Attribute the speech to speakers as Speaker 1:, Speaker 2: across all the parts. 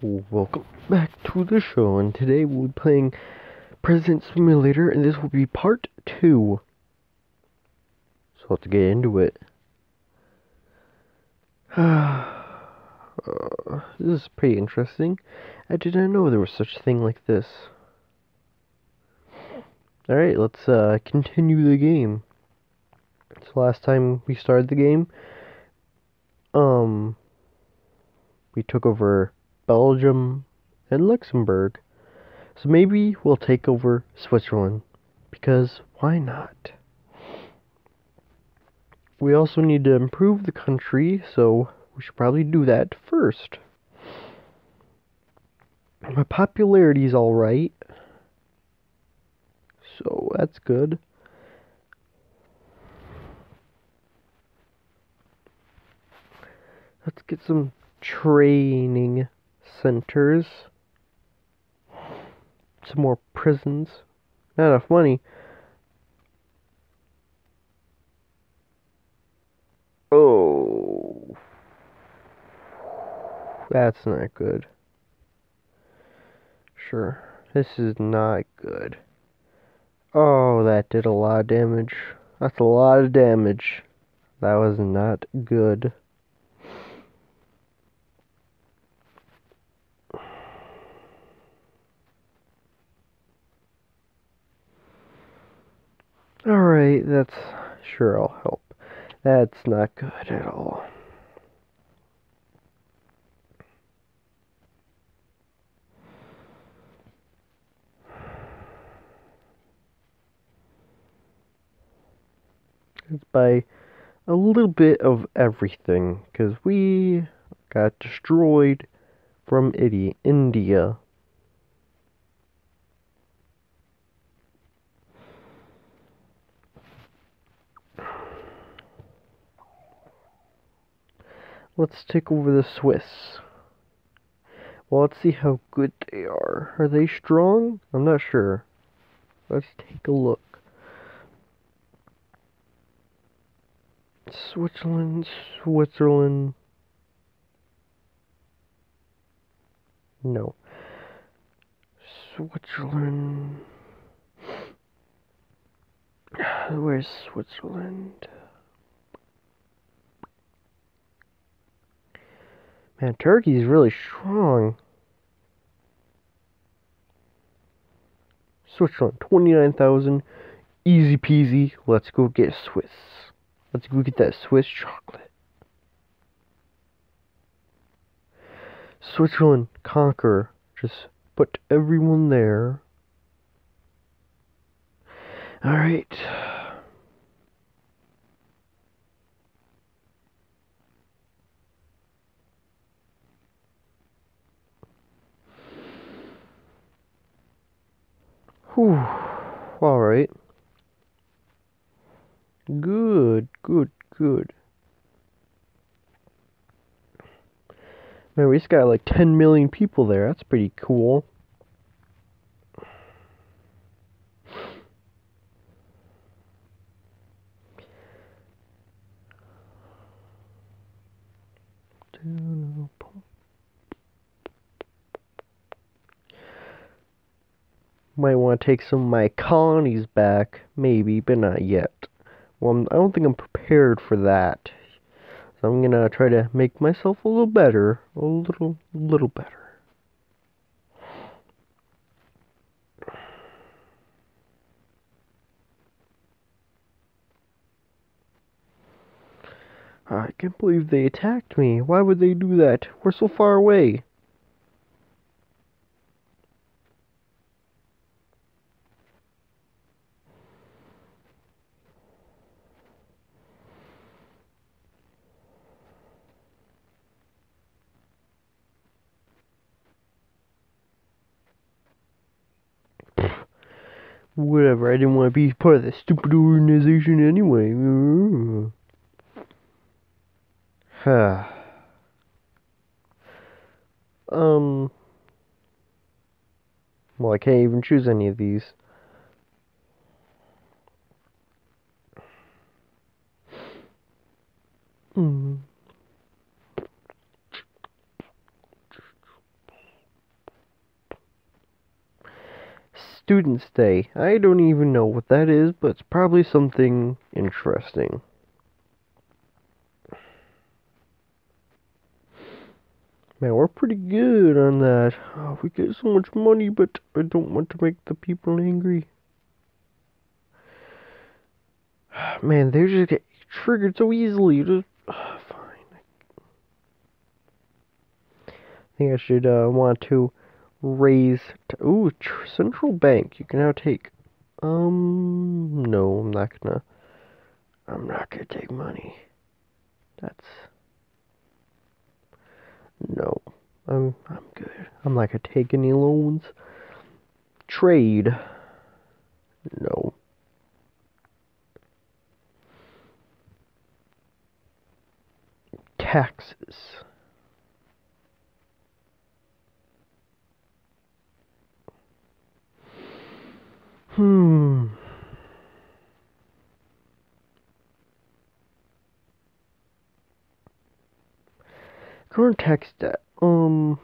Speaker 1: Welcome back to the show, and today we'll be playing President Simulator, and this will be part two. So let's get into it. uh, this is pretty interesting. I did not know there was such a thing like this. Alright, let's uh, continue the game. So last time we started the game, um, we took over Belgium, and Luxembourg. So maybe we'll take over Switzerland. Because why not? We also need to improve the country, so we should probably do that first. My popularity is alright. So that's good. Let's get some training centers, some more prisons. Not enough money. Oh. That's not good. Sure. This is not good. Oh, that did a lot of damage. That's a lot of damage. That was not good. Alright, that's sure I'll help. That's not good at all. It's by a little bit of everything, because we got destroyed from India. Let's take over the Swiss. Well, let's see how good they are. Are they strong? I'm not sure. Let's take a look. Switzerland, Switzerland. No. Switzerland. Where's Switzerland? Man, Turkey's really strong. Switzerland, 29,000. Easy peasy. Let's go get Swiss. Let's go get that Swiss chocolate. Switzerland, conquer. Just put everyone there. Alright. Whew. Alright. Good, good, good. Man, we just got like 10 million people there. That's pretty cool. Might want to take some of my colonies back, maybe, but not yet. Well, I don't think I'm prepared for that. So I'm gonna try to make myself a little better, a little, little better. I can't believe they attacked me. Why would they do that? We're so far away. Whatever, I didn't want to be part of this stupid organization anyway. um. Well, I can't even choose any of these. Hmm. Students' Day. I don't even know what that is, but it's probably something interesting. Man, we're pretty good on that. Oh, we get so much money, but I don't want to make the people angry. Man, they just get triggered so easily. Just uh, fine. I think I should uh, want to raise. T- Ooh, tr- central bank. You can now take. Um, no, I'm not gonna. I'm not gonna take money. That's no. I'm I'm good. I'm not gonna take any loans. Trade. No. Taxes. Hmm. Current. Um.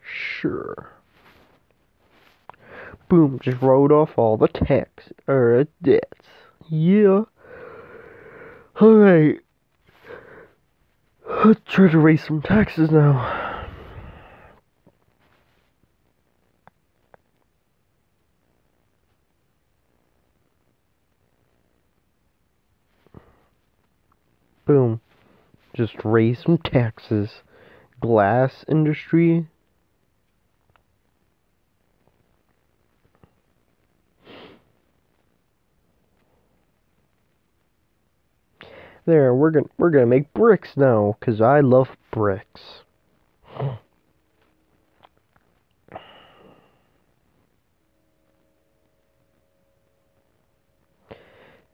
Speaker 1: Sure. Boom, just wrote off all the tax or debts. Yeah. Alright. Let's try to raise some taxes now. Boom. Just raise some taxes. Glass industry. There, we're gonna we're gonna make bricks now, cause I love bricks.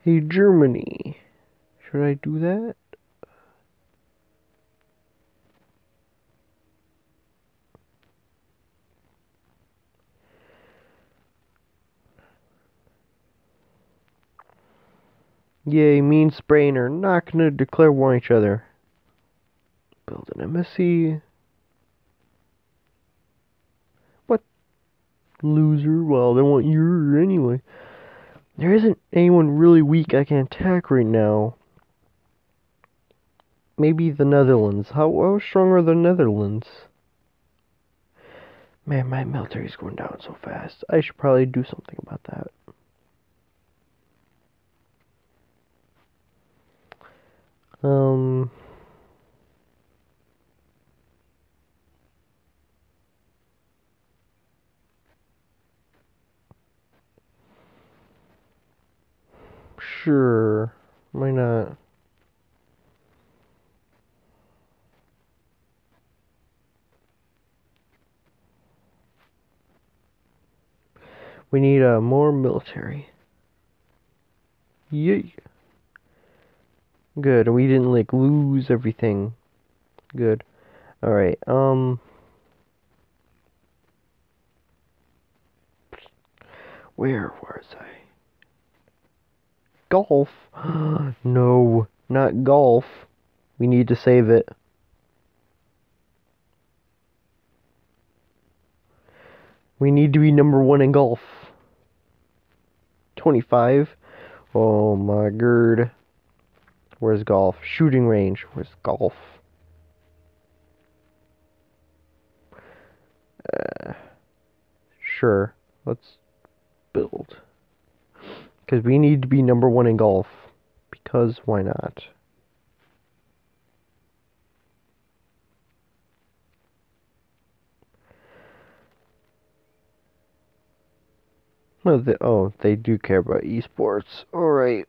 Speaker 1: Hey Germany, should I do that? Yay, mean Spain are not gonna declare war on each other. Build an embassy. What? Loser. Well, they want you anyway. There isn't anyone really weak I can attack right now. Maybe the Netherlands. How, how strong are the Netherlands? Man, my military's going down so fast. I should probably do something about that. Um. Sure. Why not? We need uh, more military. Yeah. Good. We didn't like lose everything. Good. All right. Um. Where was I? Golf. no, not golf. We need to save it. We need to be number one in golf. 25. Oh my god. Where's golf? Shooting range. Where's golf? Uh, sure. Let's build. Because we need to be number one in golf. Because why not? Oh, they, oh, they do care about esports. Alright.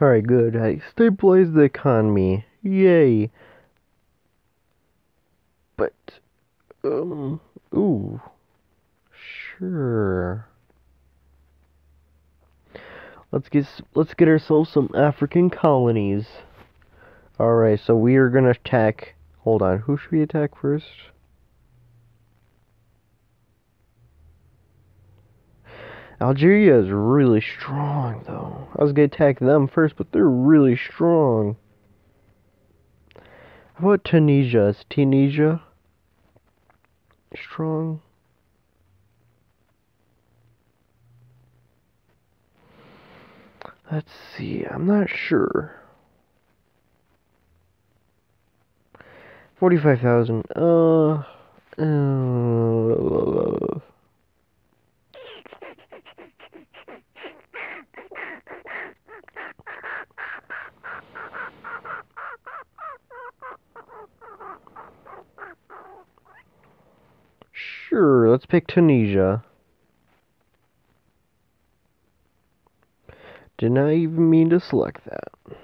Speaker 1: Alright, good. I stabilize the economy. Yay. But, um, ooh. Sure. Let's get let's get ourselves some African colonies. All right, so we are gonna attack. Hold on, who should we attack first? Algeria is really strong, though. I was gonna attack them first, but they're really strong. How about Tunisia? Is Tunisia strong? Let's see, I'm not sure. 45,000. Uh, uh, Sure, let's pick Tunisia. Did not even mean to select that.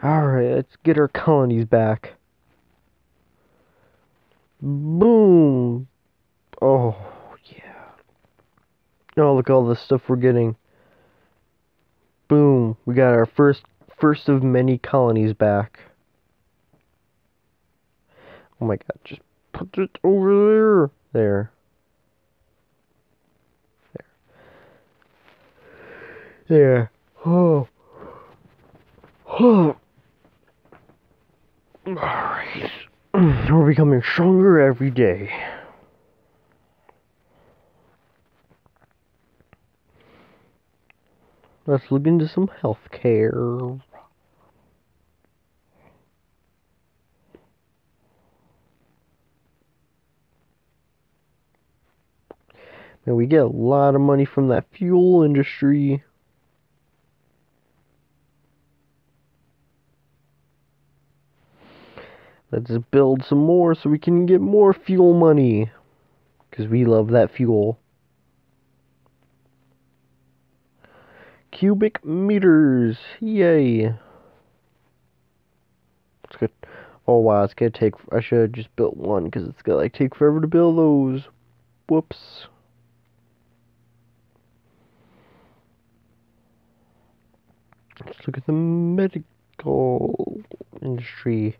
Speaker 1: Alright, let's get our colonies back. Boom! Oh, yeah. Oh, look at all the stuff we're getting. Boom, we got our first first of many colonies back. Oh my god, just put it over there. There. There. Oh. Oh. Alright. We're becoming stronger every day. Let's look into some health care. And we get a lot of money from that fuel industry. Let's build some more so we can get more fuel money. Because we love that fuel. Cubic meters. Yay. It's good. Oh wow, it's gonna take. I should have just built one because it's gonna like take forever to build those. Whoops. Let's look at the medical industry.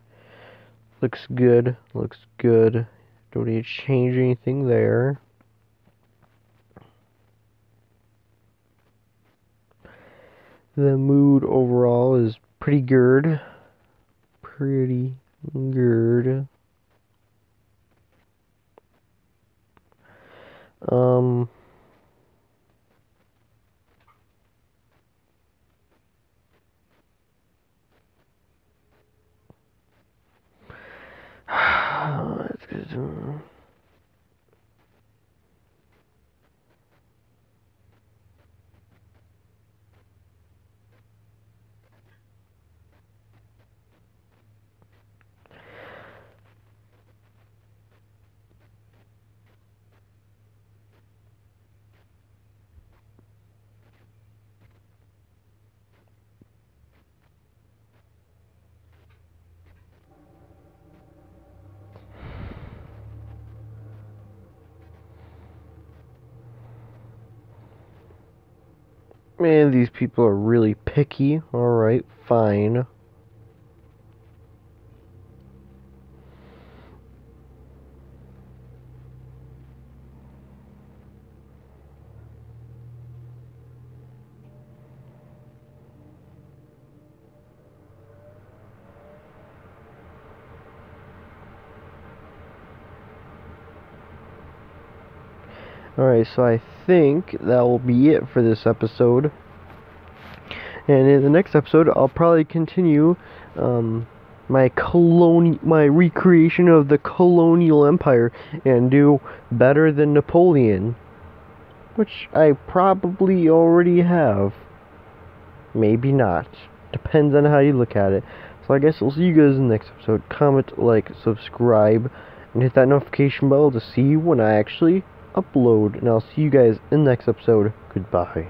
Speaker 1: Looks good. Looks good. Don't need to change anything there. The mood overall is pretty good. Pretty good. Um, That's good. Man, these people are really picky. Alright, fine. Alright, so I think that will be it for this episode. And in the next episode, I'll probably continue um, my my recreation of the colonial empire and do better than Napoleon, which I probably already have. Maybe not. Depends on how you look at it. So I guess I'll see you guys in the next episode. Comment, like, subscribe, and hit that notification bell to see when I actually upload, and I'll see you guys in the next episode. Goodbye.